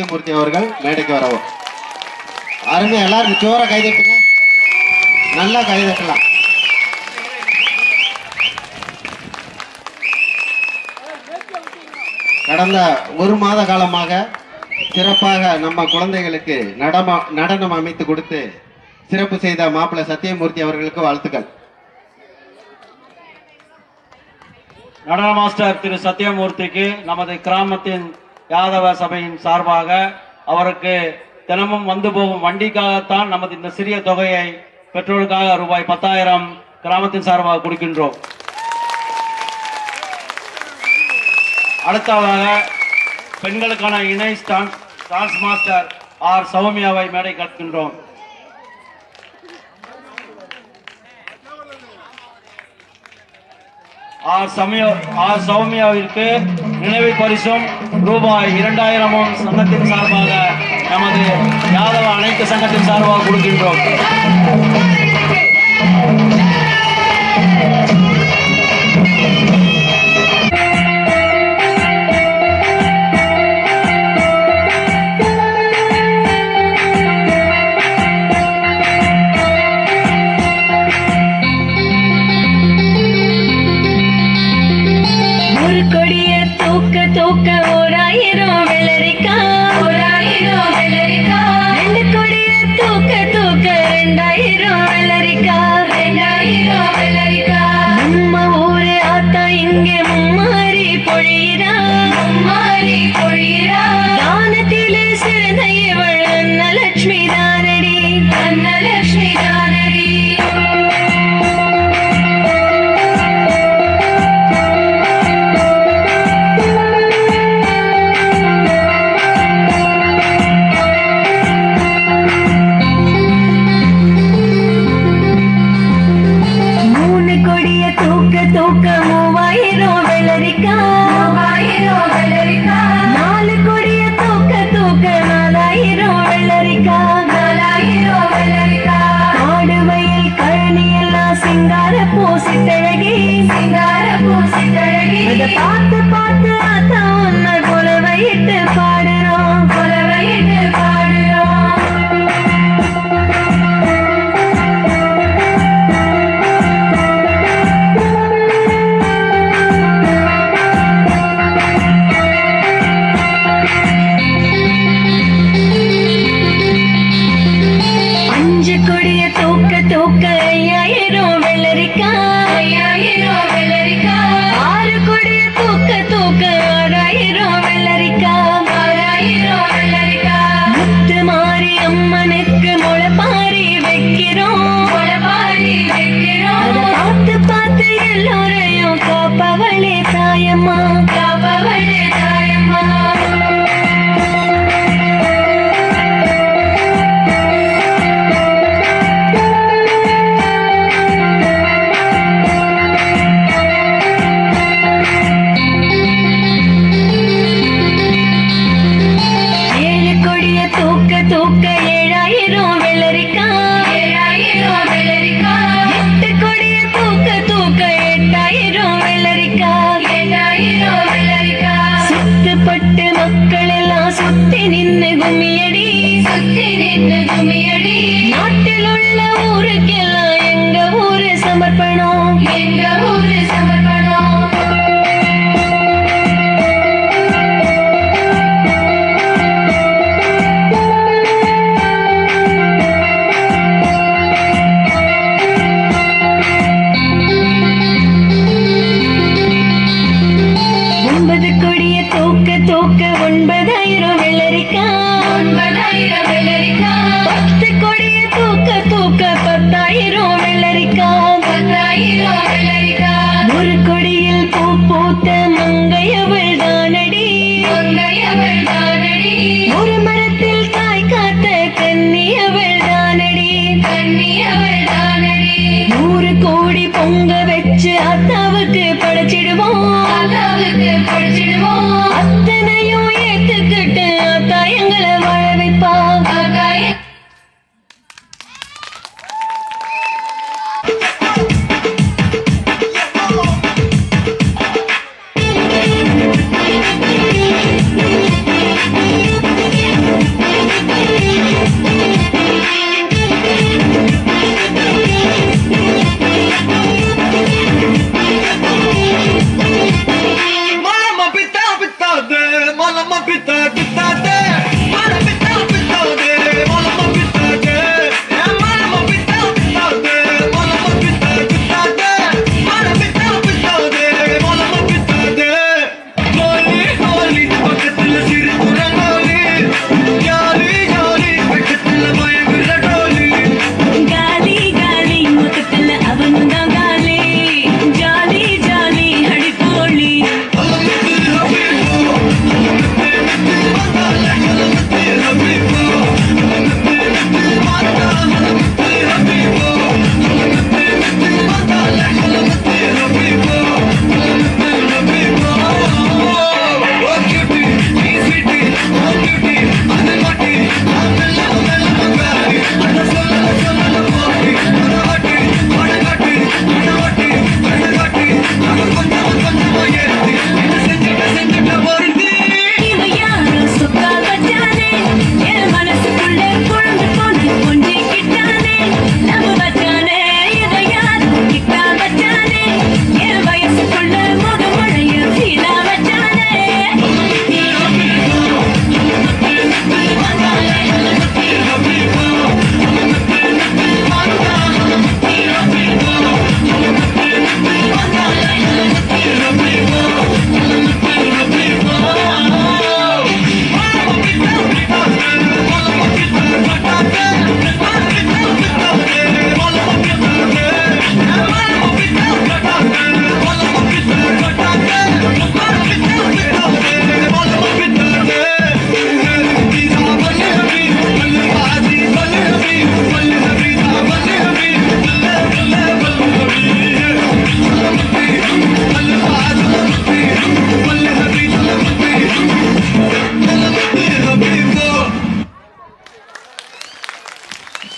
மூர்த்தி அவர்கள் மேடைக்கு வரவும். அருமை எல்லாரும் ஜோரா கைதட்டுங்க நல்லா கைதட்டலாம் கடந்த ஒரு மாத காலமாக சிறப்பாக நம்ம குழந்தைகளுக்கு நடனம் அமைத்து கொடுத்து சிறப்பு செய்த மாப்பிள்ள சத்தியமூர்த்தி அவர்களுக்கு வாழ்த்துக்கள். நடன மாஸ்டர் திரு சத்தியமூர்த்திக்கு நமது கிராமத்தின் யாதவ சபையின் சார்பாக அவருக்கு தினமும் வந்து போகும் வண்டிக்காகத்தான் நமது இந்த சிறிய தொகையை பெட்ரோலுக்காக ரூபாய் பத்தாயிரம் கிராமத்தின் சார்பாக கொடுக்கின்றோம். அடுத்ததாக பெண்களுக்கான இணை டான்ஸ் மாஸ்டர் ஆர் சௌமியாவை மேடை கற்கின்றோம் ஆர் சமய ஆர் சௌமியாவிற்கு நினைவு பரிசும் ரூபாய் இரண்டாயிரமும் சங்கத்தின் சார்பாக நமது யாதவ அனைத்து சங்கத்தின் சார்பாக கொடுக்கின்றோம். boca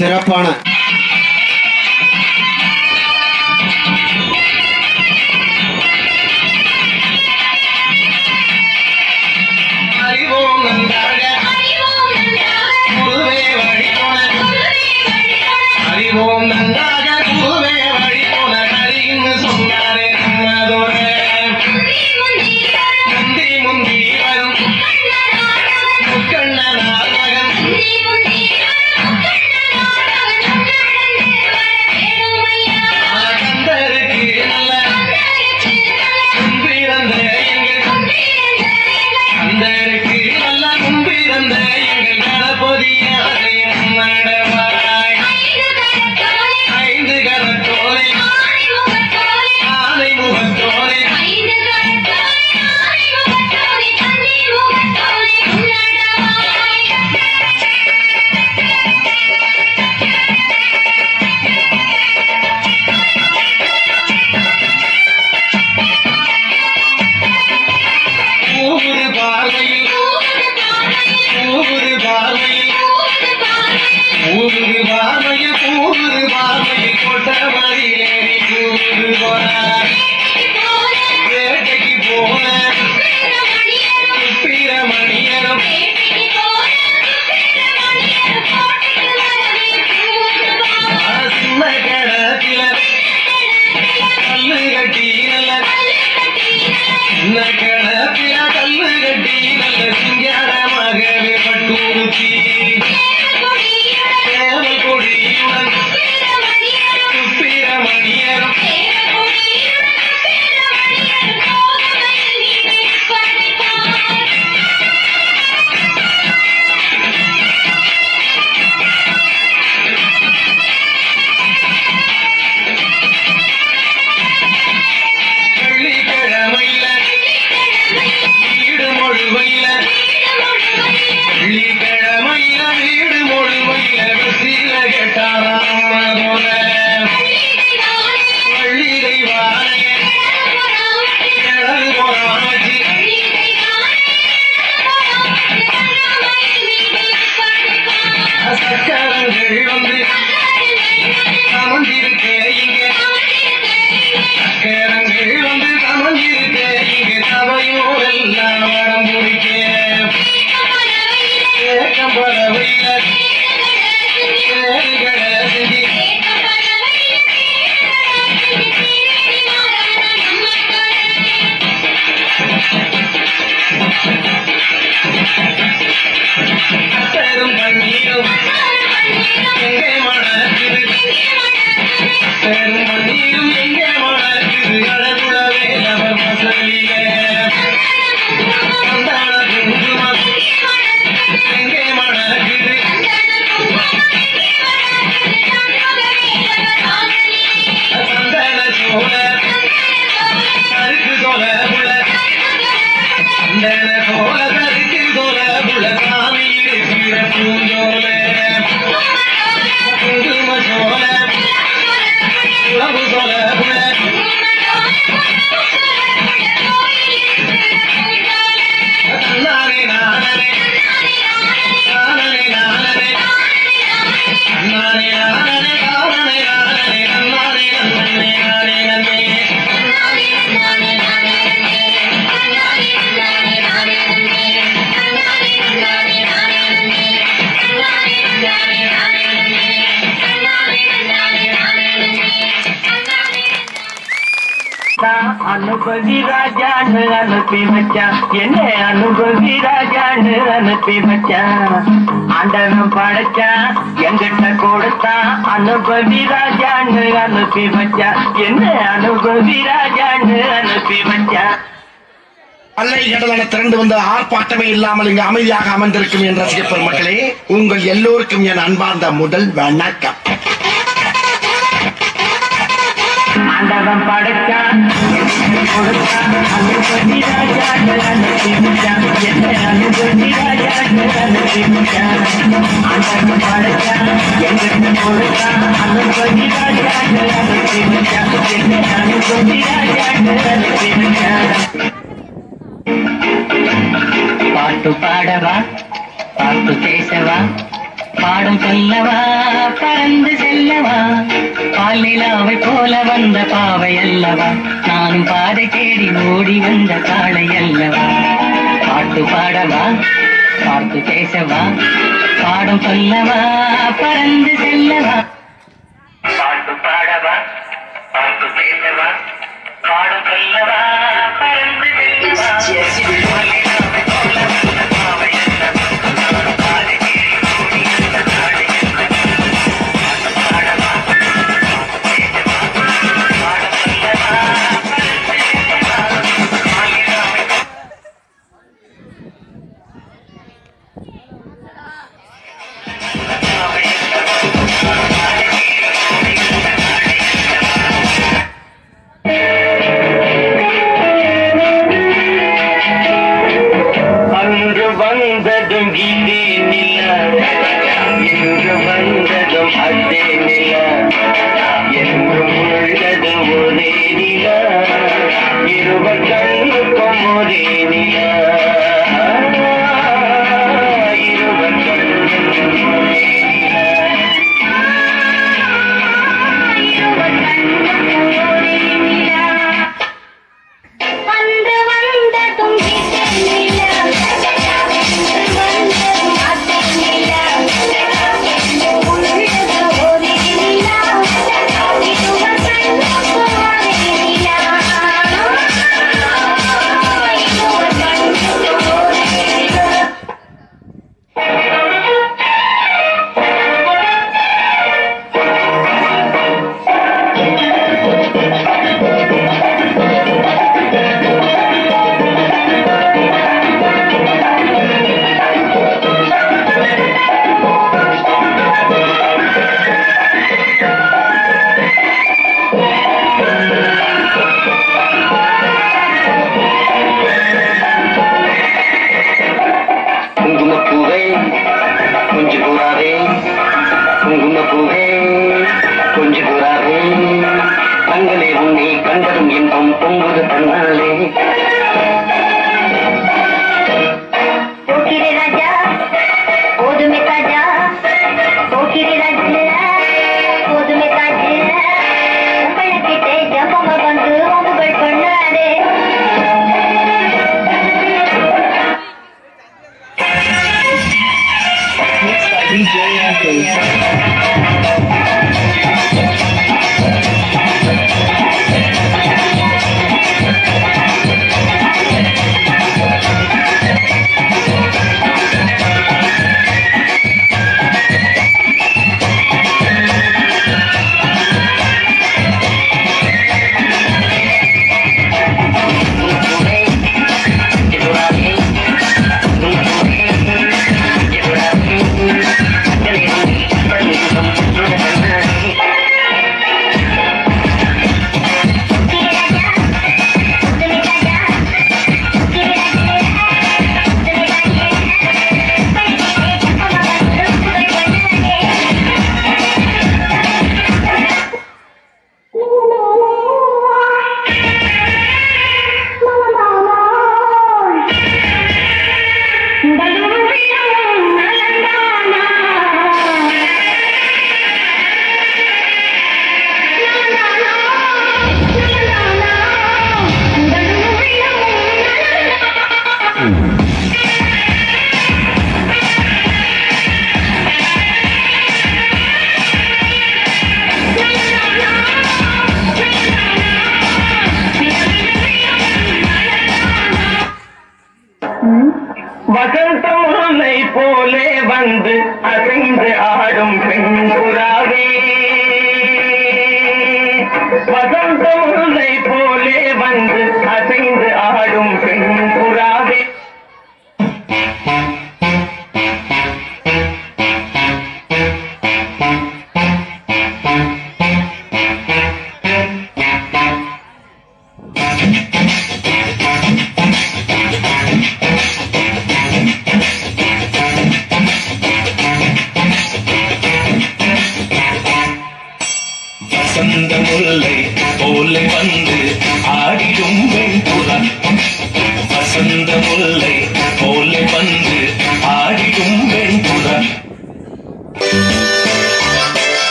சிறப்பான அனுப்பி வச்சான் ஆண்டவன் படைச்சான் எங்கிட்ட கொடுத்தான் அனுபவி ராஜான்னு அனுப்பி வச்சான் என்ன அனுபவி ராஜான்னு அனுப்பி வச்சான் அல்லை கடலான திரண்டு வந்த ஆர்ப்பாட்டமே இல்லாமல் இங்கு அமைதியாக அமர்ந்திருக்கும் என் ரசிக பெருமக்களே உங்கள் எல்லோருக்கும் என் அன்பார்ந்த முதல் வணக்கம். ஆண்டவன் படைச்சான் கொடுத்தான் அனுபவி ராஜான்னு அனுப்பி வச்சான் அண்ணன் படைத்தான் எங்கிருந்து போடுத்தான் அண்ணன் சொல்லி ராஜாக்கள் அதை திணிச்சாங்க திணிச்சாங்க சொல்லி ராஜாக்கள் அதை திணிச்சாங்க பாட்டு பாடவா? பாட்டு பேசவா? பாடும் சொல்லவா? பறந்து செல்லவா? பாலிலாவை போல வந்த பாவை அல்லவா? நானும் பாதை தேடி ஓடி வந்த காளை அல்லவா? பாட்டு பாடவா? பார்த்து பேசவா? பாடம் சொல்லவா? பறந்து செல்லவா?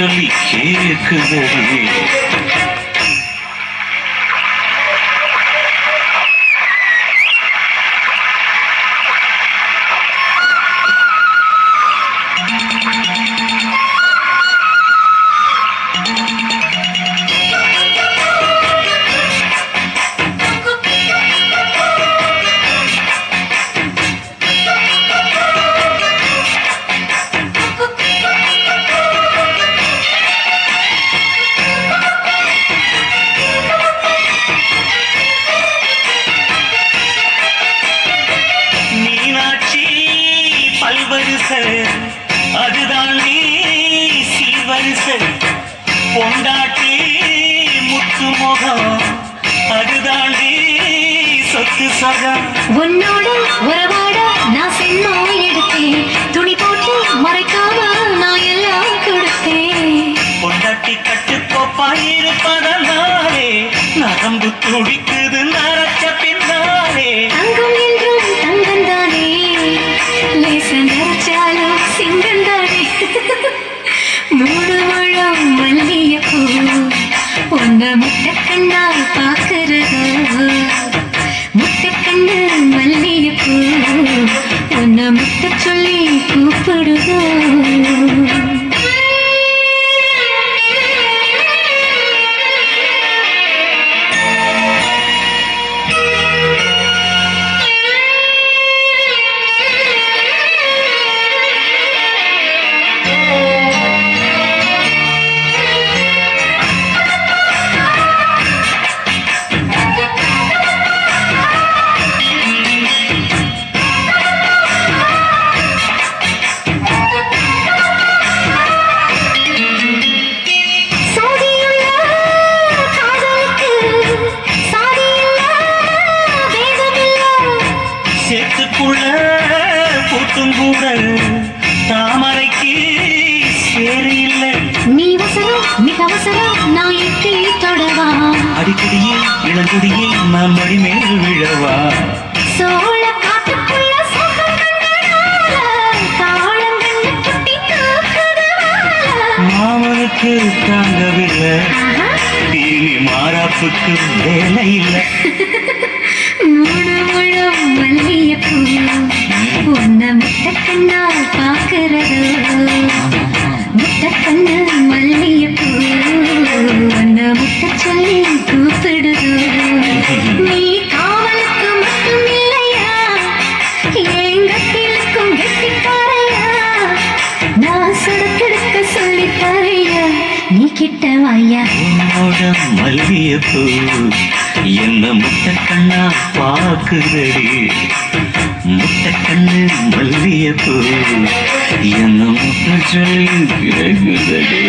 그러一이계 획. தாங்கவில்லை. இனி மாறாப்புக்கு வேலை இல்லை. முழு முழு மல்லியப்பூ உன்னை முட்டை கண்ணால் பார்க்கிறது? முட்டை கண்ணு மல்லியப்பூ முட்டை சொல்லி கூப்பிடுது? நீ ஐயா. என்னோட மல்லியப்பூ என்ன முட்டை கண்ணா பாக்குதடி முட்டை கண்ணு மல்லியப்பூ என்ன முட்டை சொல்லி விலகுதடி?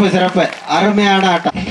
சிறப்பு சிறப்பு. அருமையான ஆட்டம்.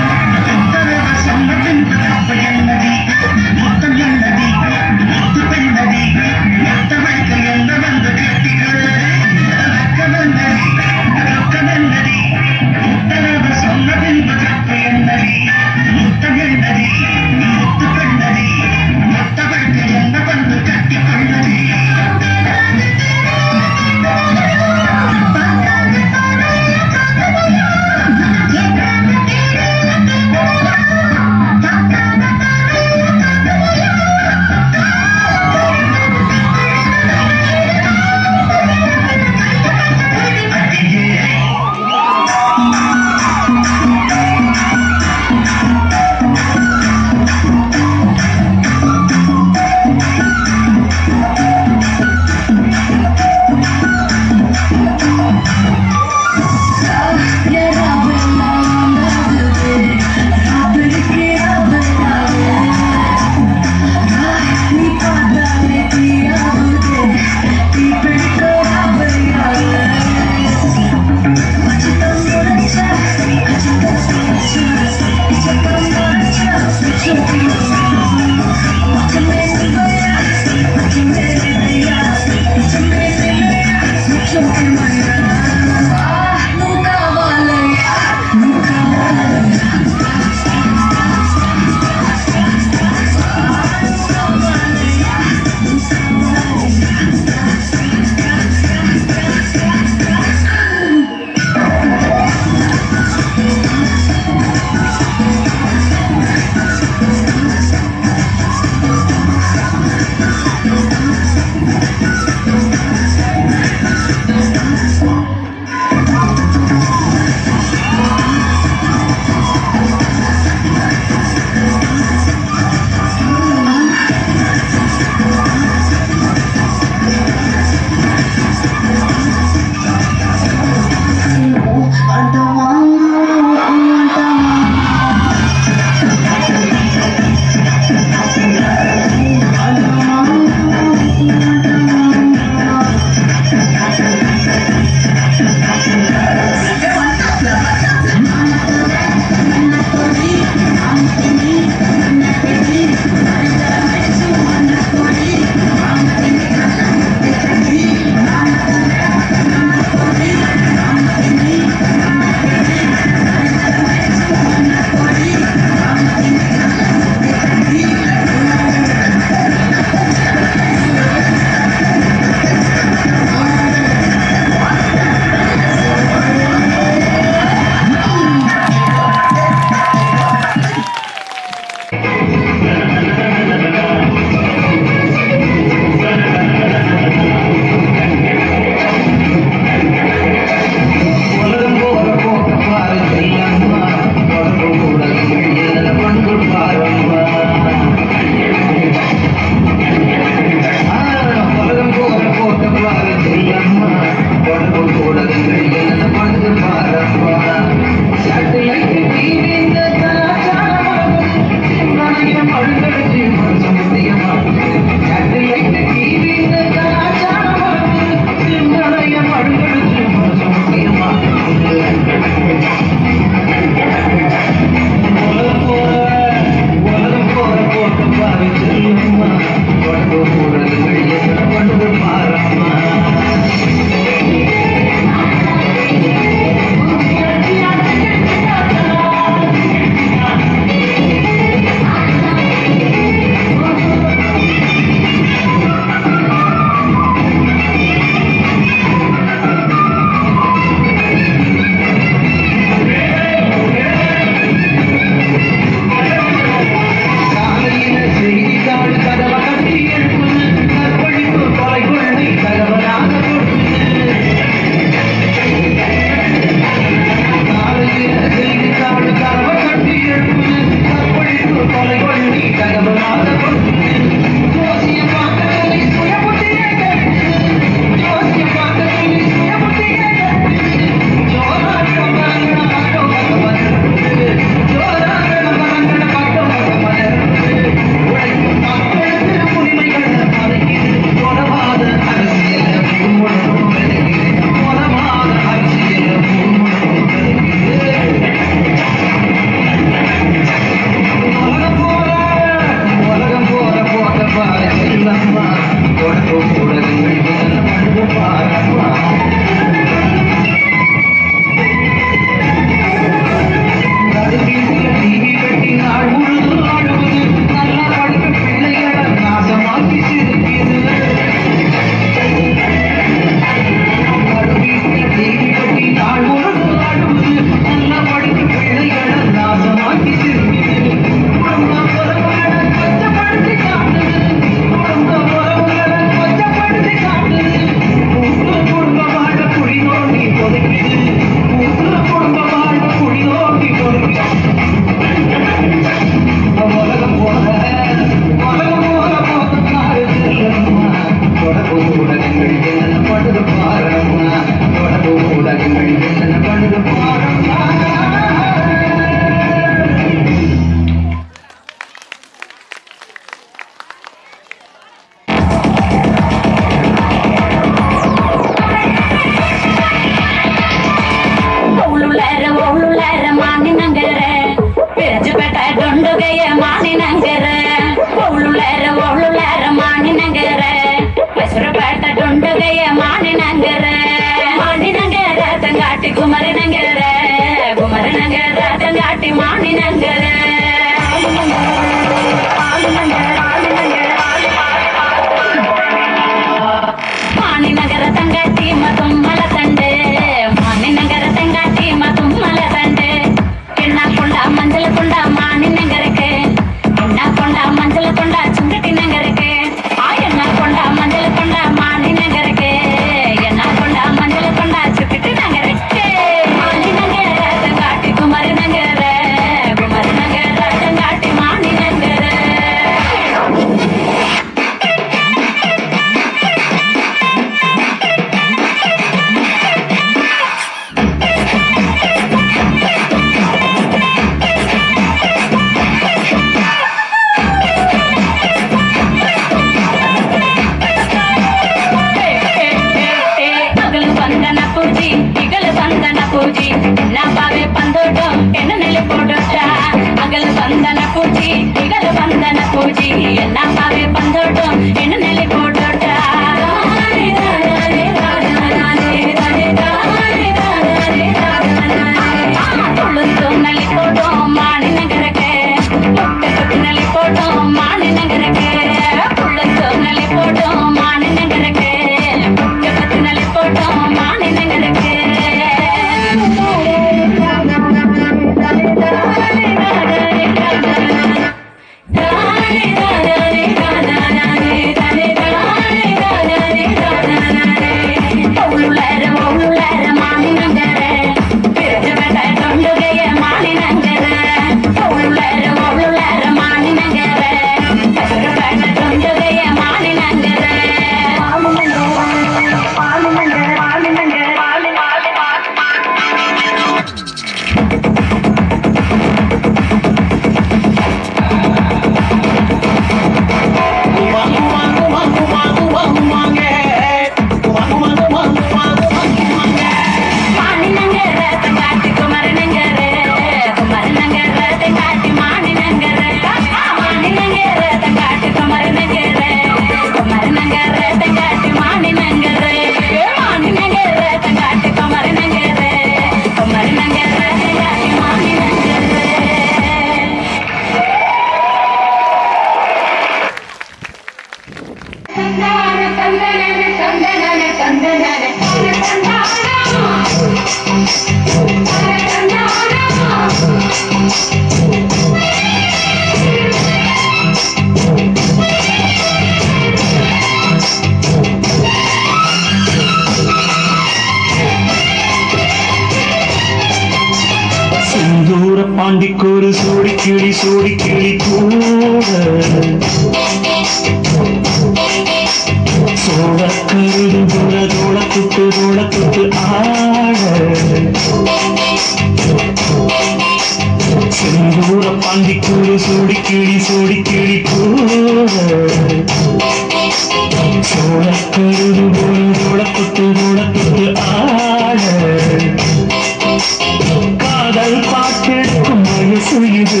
பாட்டெடுக்கும் வயசு இது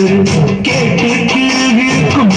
கேட்டு கிருகிருக்கும்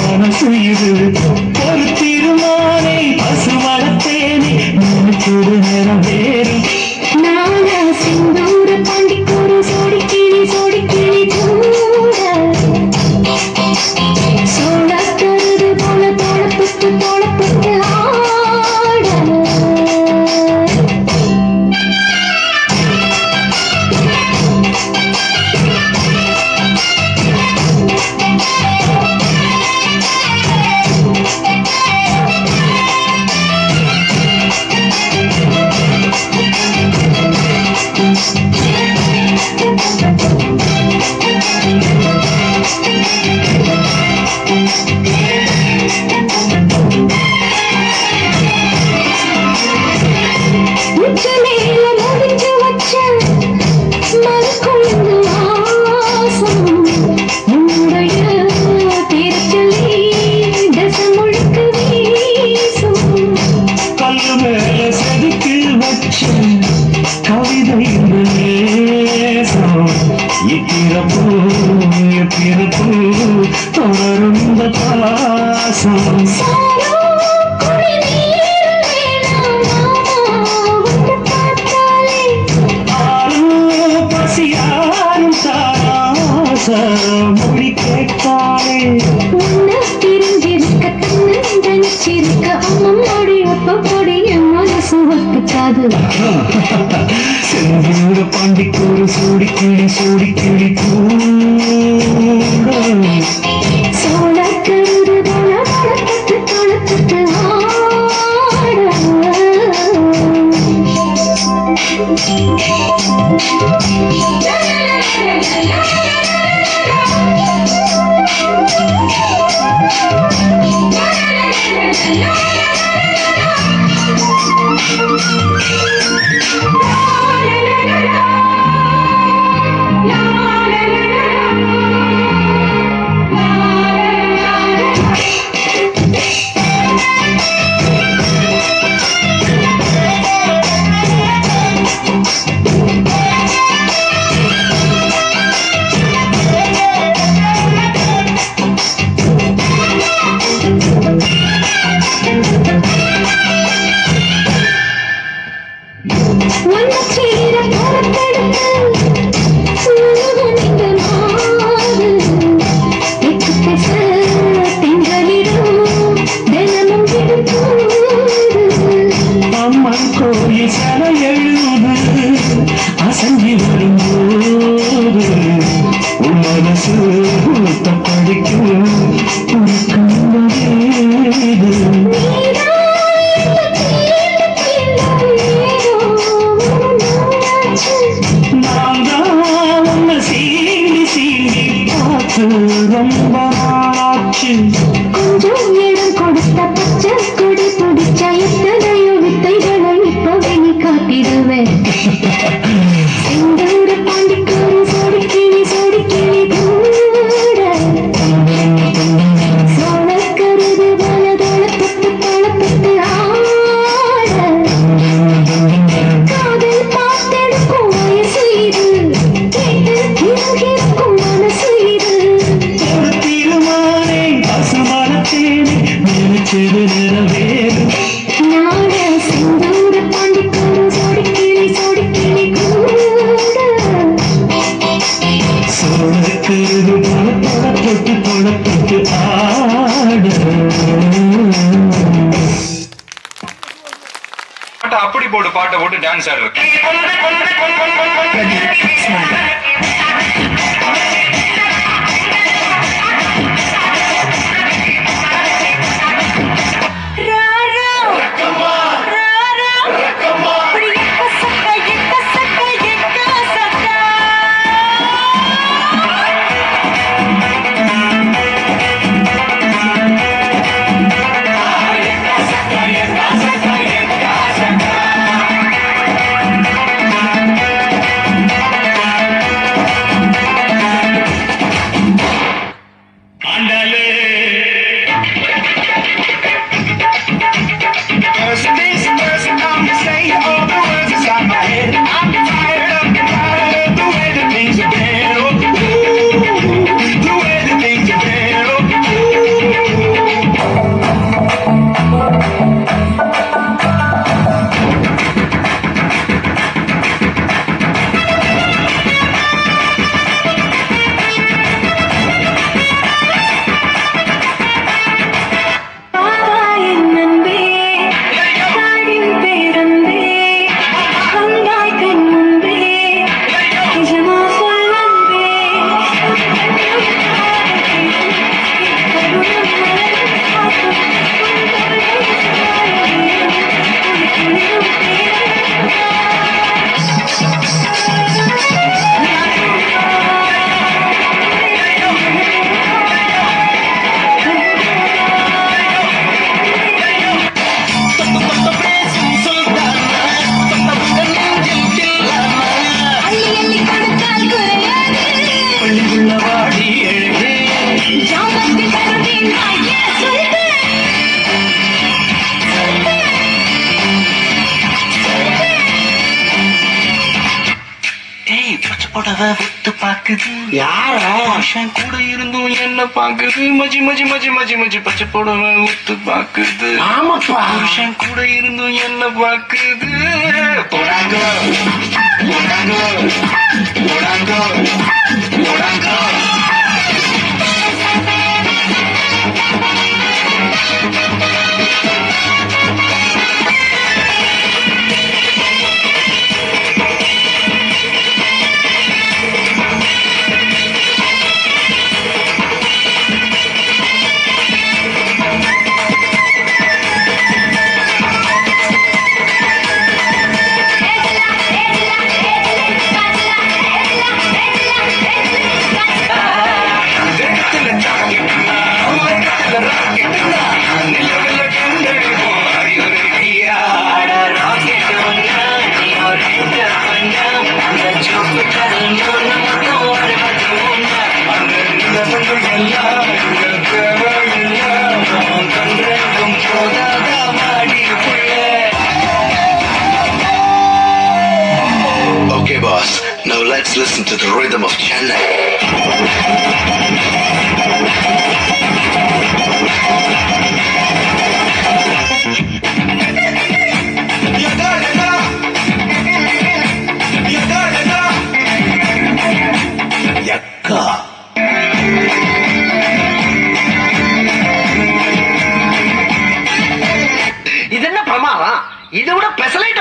Por lo menos, tu baque de Mamotwa, por lo menos, por lo Okay, boss. Now let's listen to the rhythm of Chennai.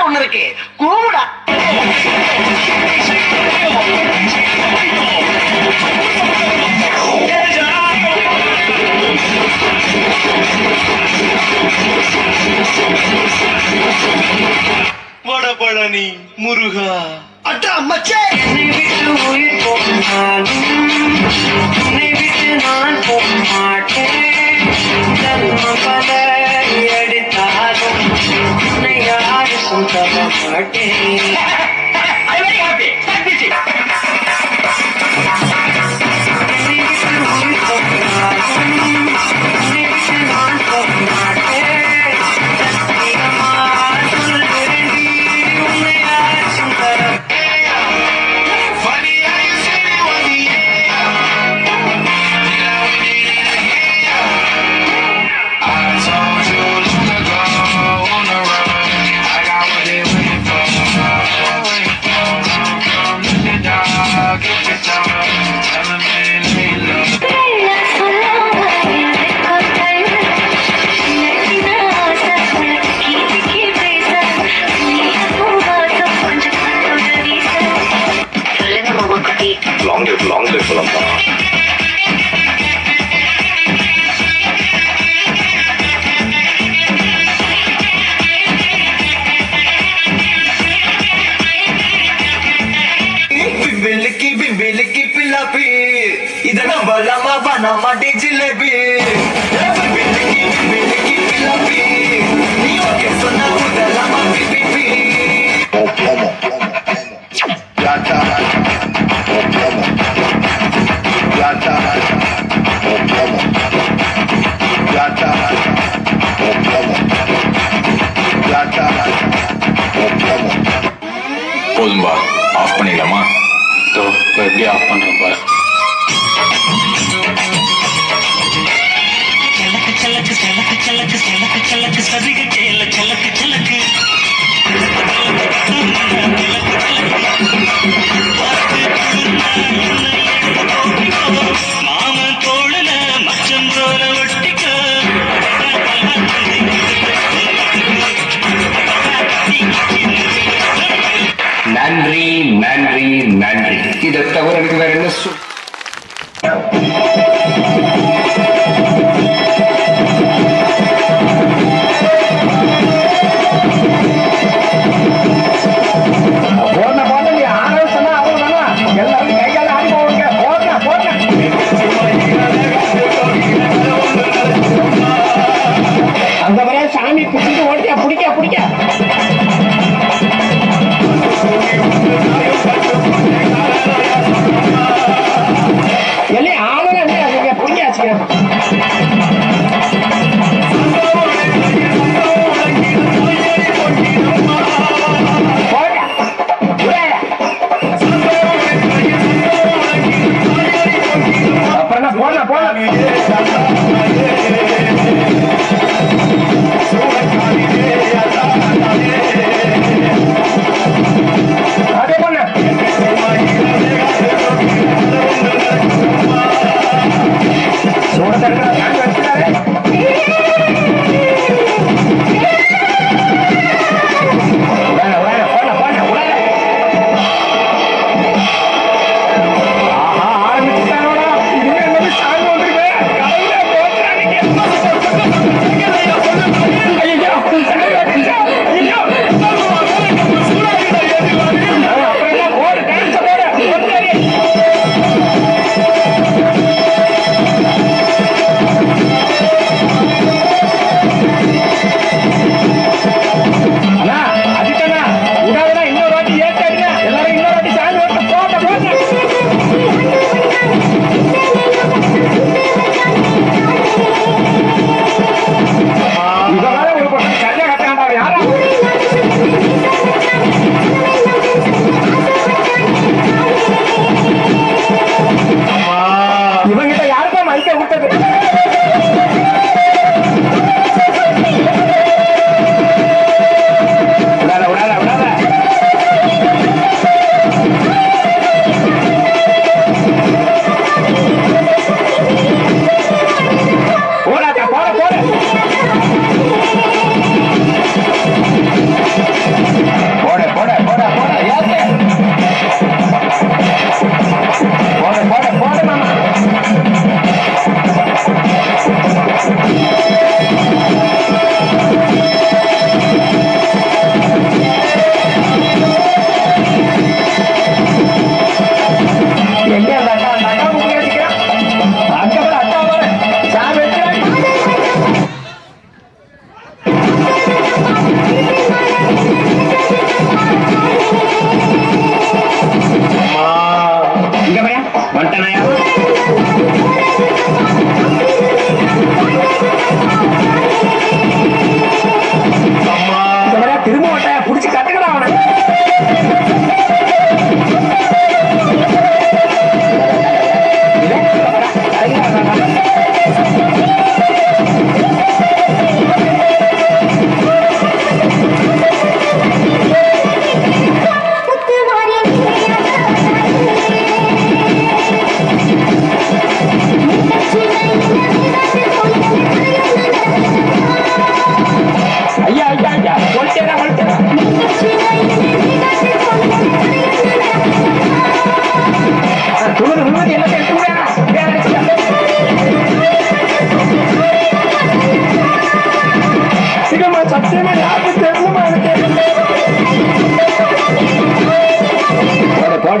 ஒண்ணு இருக்கு. கூமுடா வடபழனி முருகா. அட்டா மச்சே. போக மாட்டேன்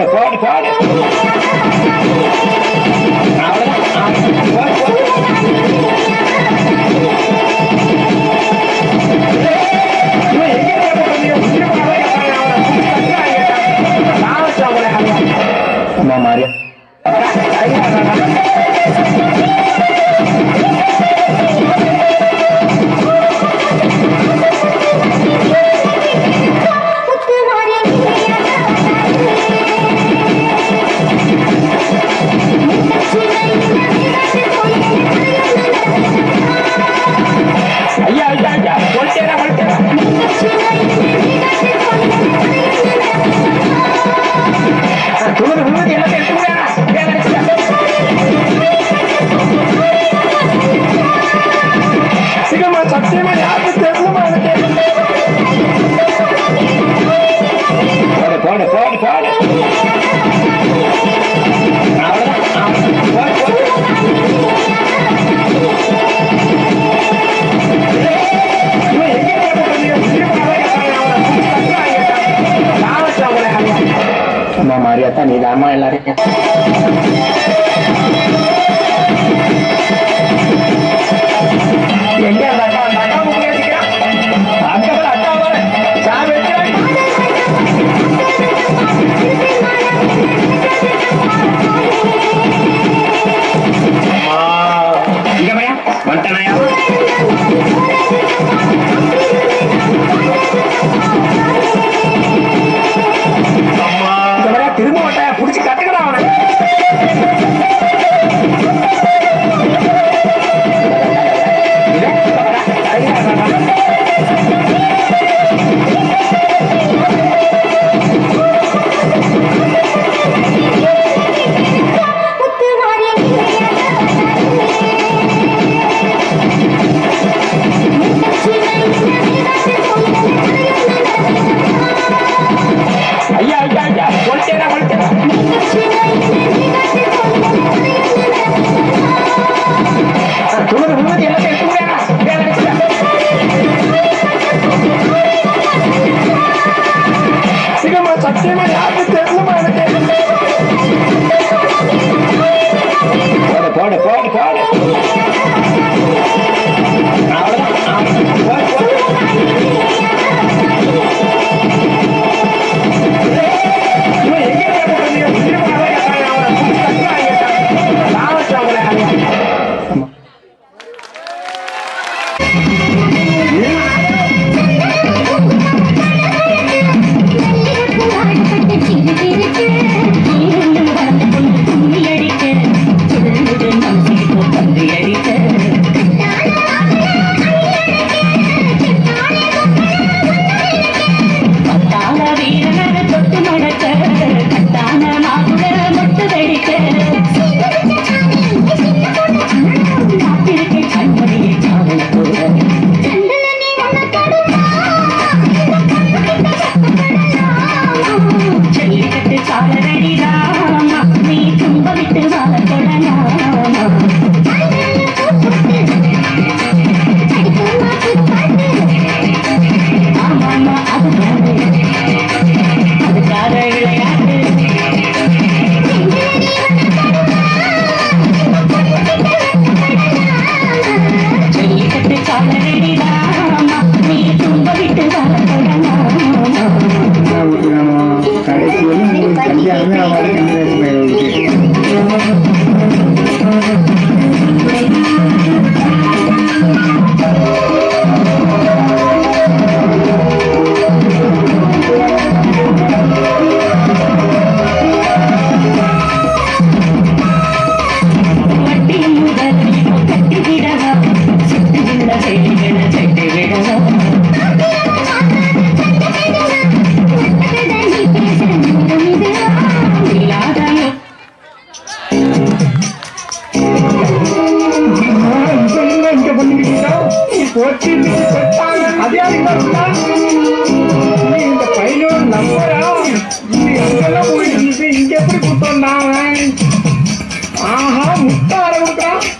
போடு போடு போடு. போடு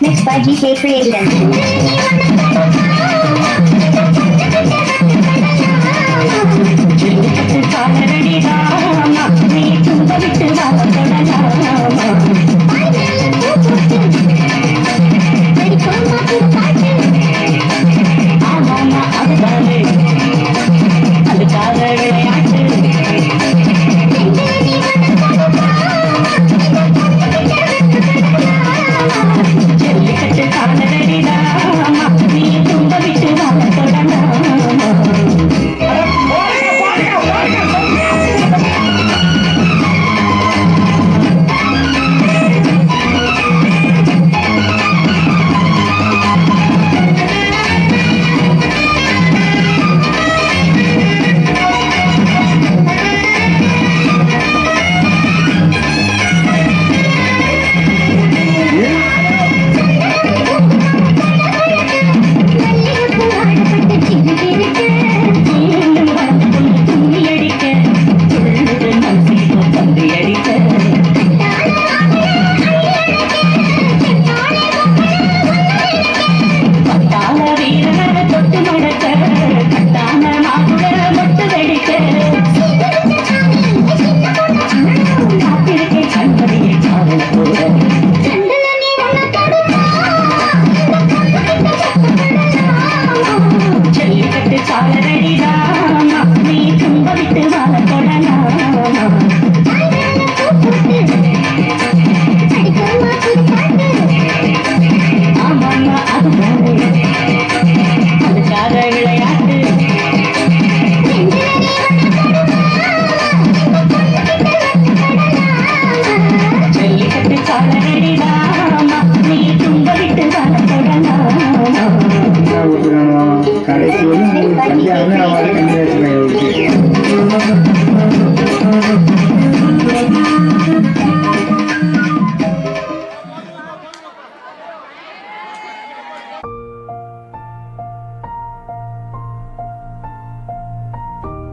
Next by GK Creations.